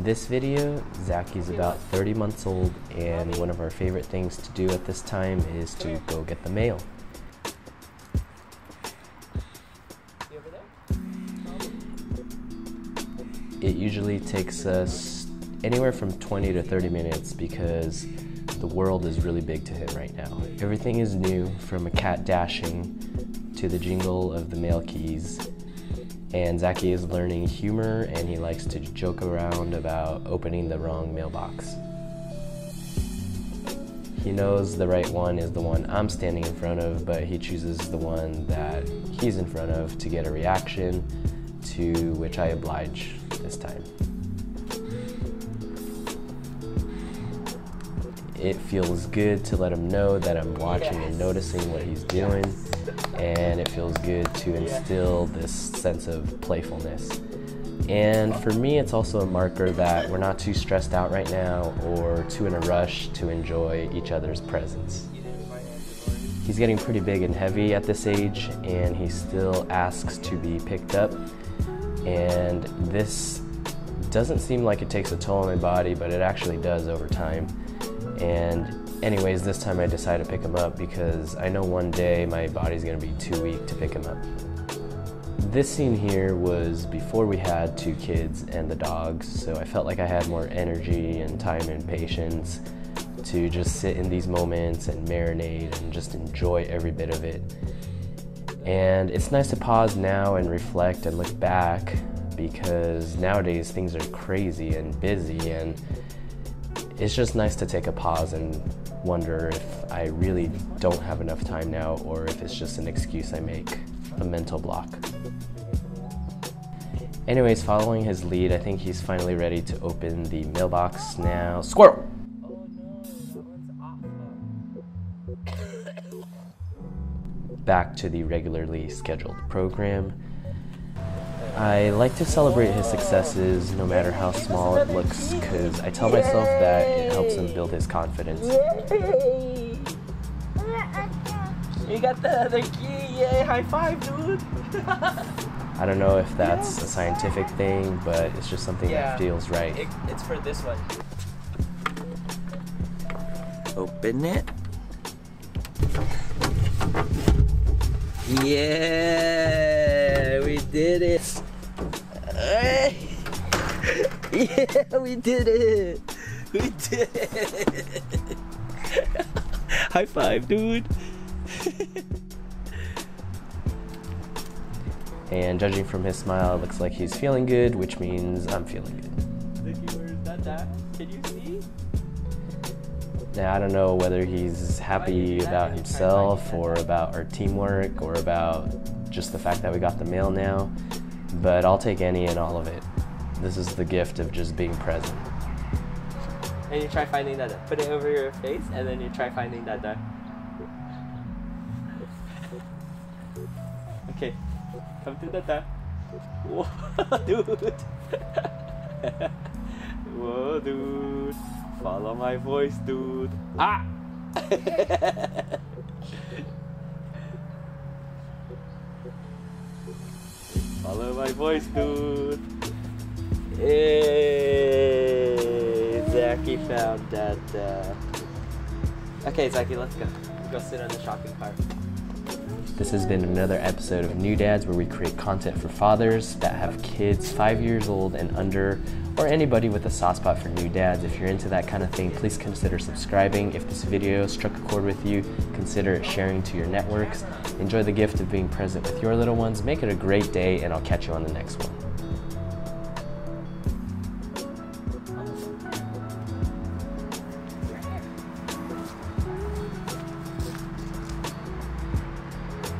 In this video, Zaki's about 30 months old and one of our favorite things to do at this time is to go get the mail. It usually takes us anywhere from 20 to 30 minutes because the world is really big to him right now. Everything is new from a cat dashing to the jingle of the mail keys and Zaki is learning humor and he likes to joke around about opening the wrong mailbox. He knows the right one is the one I'm standing in front of, but he chooses the one that he's in front of to get a reaction, to which I oblige this time. It feels good to let him know that I'm watching and noticing what he's doing and it feels good to instill this sense of playfulness. And for me, it's also a marker that we're not too stressed out right now or too in a rush to enjoy each other's presence. He's getting pretty big and heavy at this age, and he still asks to be picked up. And this doesn't seem like it takes a toll on my body, but it actually does over time. And Anyways, this time I decided to pick him up because I know one day my body's gonna be too weak to pick him up. This scene here was before we had two kids and the dogs, so I felt like I had more energy and time and patience to just sit in these moments and marinate and just enjoy every bit of it. And it's nice to pause now and reflect and look back because nowadays things are crazy and busy and it's just nice to take a pause and wonder if I really don't have enough time now or if it's just an excuse I make, a mental block. Anyways, following his lead, I think he's finally ready to open the mailbox now. Squirrel! Back to the regularly scheduled program. I like to celebrate his successes no matter how small it looks because I tell myself that it helps him build his confidence. You got the other key, yay, high five, dude! I don't know if that's a scientific thing, but it's just something yeah, that feels right. It, it's for this one. Open it. Yeah, we did it. Yeah, we did it. We did it. High five, dude. and judging from his smile, it looks like he's feeling good, which means I'm feeling good. Can you see? Now, I don't know whether he's happy about himself or about our teamwork or about just the fact that we got the mail now, but I'll take any and all of it. This is the gift of just being present. And you try finding that. Put it over your face, and then you try finding that. okay, come to the dot. Whoa, dude. Whoa, dude. Follow my voice, dude. Ah! Follow my voice, dude. Hey, Zaki found that. Uh... Okay, Zaki, let's go. Go sit on the shopping cart. This has been another episode of New Dads where we create content for fathers that have kids five years old and under, or anybody with a soft spot for new dads. If you're into that kind of thing, please consider subscribing. If this video struck a chord with you, consider sharing to your networks. Enjoy the gift of being present with your little ones. Make it a great day, and I'll catch you on the next one.